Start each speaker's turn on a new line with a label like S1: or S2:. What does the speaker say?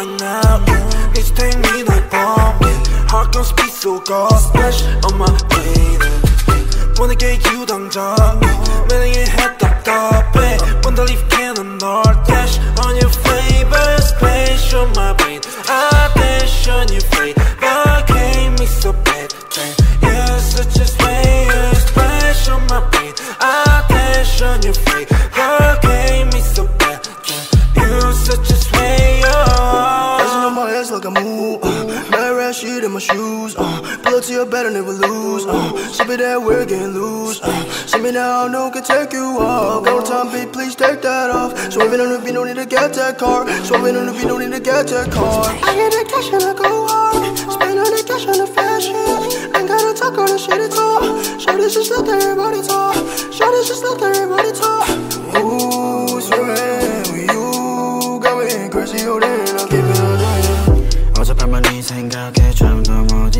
S1: get you right now Need to take me like bomb Heart gon' speed so God Splash on my plate Wanna get you 당장 매력의 head 답답해 a
S2: move. Uh, mad rat shit in my shoes. Uh, pull up to your bed and never lose. Uh, sip it that we're getting loose. Uh, see me now, no one can take you off. Go time, beat, please take that off. Swerving on the beat, no need to get that car. Swerving on the beat, no need to get that car. I get that cash and I go hard. Spend on the cash on the fashion. Ain't gotta talk on the shit at all. Show this just let everybody talk. Show this just let everybody talk. Ooh, swerving with you. Going crazy, oh, then I'll keep
S3: 가만히 생각해 잠도 못